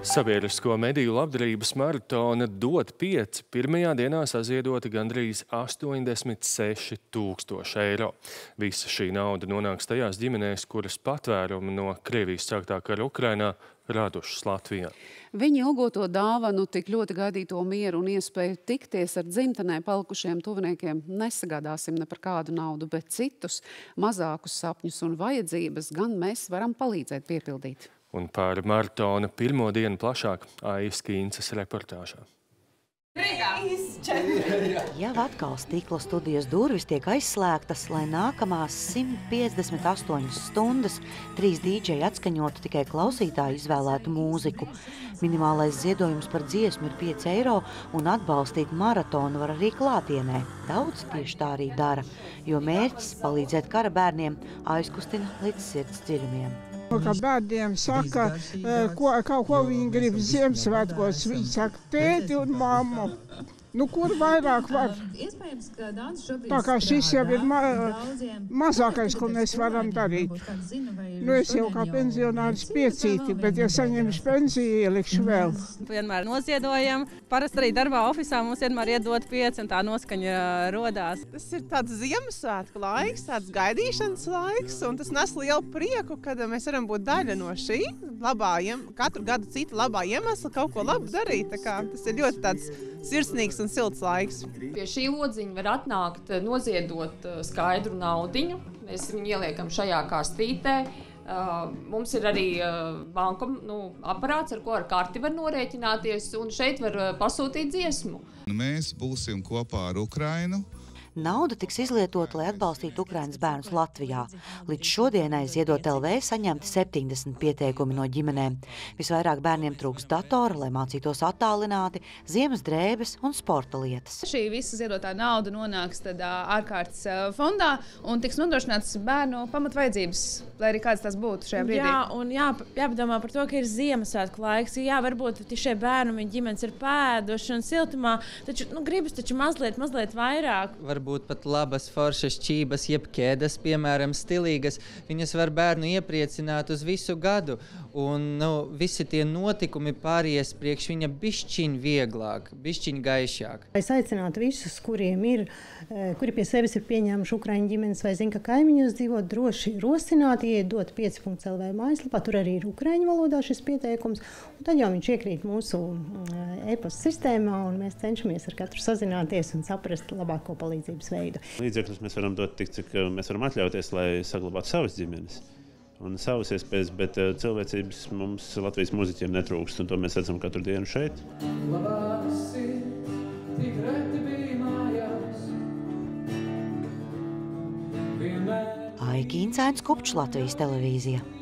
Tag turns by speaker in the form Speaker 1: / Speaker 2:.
Speaker 1: Sabiedrisko mediju labdarības maratona dot pieci pirmajā dienā saziedoti gandrīz 86 tūkstoši eiro. Visa šī nauda nonāks tajās ģimenēs, kuras patvērumu no Krievijas sāktā kara Ukrainā radušas Latvijā.
Speaker 2: Viņi ilgoto dāvanu, tik ļoti gaidīto mieru un iespēju tikties ar dzimtenē palikušiem tuviniekiem nesagādāsim ne par kādu naudu, bet citus mazākus sapņus un vajadzības gan mēs varam palīdzēt piepildīt.
Speaker 1: Un par maratona pirmo dienu plašāk Aijas Kīnces reportāžā.
Speaker 3: Jau atkal stikla studijas durvis tiek aizslēgtas, lai nākamās 158 stundas trīs dīdžeji atskaņotu tikai klausītāju izvēlētu mūziku. Minimālais ziedojums par dziesmu ir 5 eiro un atbalstīt maratonu var arī klātienē. Daudz tieši tā arī dara, jo mērķis palīdzēt kara bērniem aizkustina līdz sirds dziļumiem.
Speaker 4: Kā bērniem saka, ko, kaut ko viņi grib Ziemassvētkos, viņi saka tēti un mammu. Nu, kur vairāk var? Tā kā šis jau ir ma mazākais, ko mēs varam darīt. Nu, es jau kā pensionāris piecīti, bet, ja saņemšu pensiju, ielikšu vēl.
Speaker 5: Vienmēr noziedojam. Parasti arī darbā ofisā mums vienmēr iedod pieci, un tā noskaņa rodās.
Speaker 6: Tas ir tāds Ziemassvētku laiks, tāds gaidīšanas laiks, un tas nes lielu prieku, kad mēs varam būt daļa no šī labā, katru gadu cita labā iemesla kaut ko labu darīt. Tas ir ļoti tāds sirsnīgs un silts laiks.
Speaker 7: Pie šī lodziņa var atnākt, noziedot skaidru naudiņu. Mēs viņu ieliekam šajā kastītē. Uh, mums ir arī uh, banka nu, aparāts, ar ko ar karti var norēķināties, un šeit var uh, pasūtīt dziesmu.
Speaker 8: Mēs būsim kopā ar Ukrainu.
Speaker 3: Nauda tiks izlietota, lai atbalstītu Ukraiņas bērnus Latvijā. Līdz šodienai ziedot LV saņemti 70 pieteikumi no ģimenēm. Visvairāk bērniem trūks datora, lai mācītos attālināti, ziemas drēbes un sporta lietas.
Speaker 5: Šī visa ziedotā nauda nonāks tad, ārkārtas fondā un tiks nodrošināts bērnu pamatvajadzības, lai arī kādas tas būtu šajā brīdī.
Speaker 9: Jā, un jā, jāpadomā par to, ka ir Ziemassvētku laiks. Jā, varbūt šie bērni, viņa ģimenes ir pēduši un siltumā, taču nu, gribas taču mazliet, mazliet vairāk.
Speaker 10: Var varbūt pat labas, foršas čības, jeb ķēdes, piemēram, stilīgas. Viņas var bērnu iepriecināt uz visu gadu. Un nu, visi tie notikumi pāries priekš viņa bišķiņ vieglāk, bišķiņ gaišāk.
Speaker 11: Es aicinātu visus, kuriem ir, kuri pie sevis ir pieņēmuši Ukraiņu ģimenes vai zina, ka kaimiņos dzīvo droši rosināt, iedot 5.lv mājaslapā. Tur arī ir Ukraiņu valodā šis pieteikums. Tad jau viņš iekrīt mūsu e-pasta sistēmā un mēs cenšamies ar katru sazināties un saprast labāko palīdzību palīdzības veidu.
Speaker 12: Līdzekļus mēs varam dot tik, cik mēs varam atļauties, lai saglabātu savas ģimenes. Un savas iespējas, bet cilvēcības mums Latvijas mūziķiem netrūkst, un to mēs redzam katru dienu šeit. Labās ir, tik reti bija mājās.
Speaker 3: Aikīns Ains Kupčs Latvijas televīzija.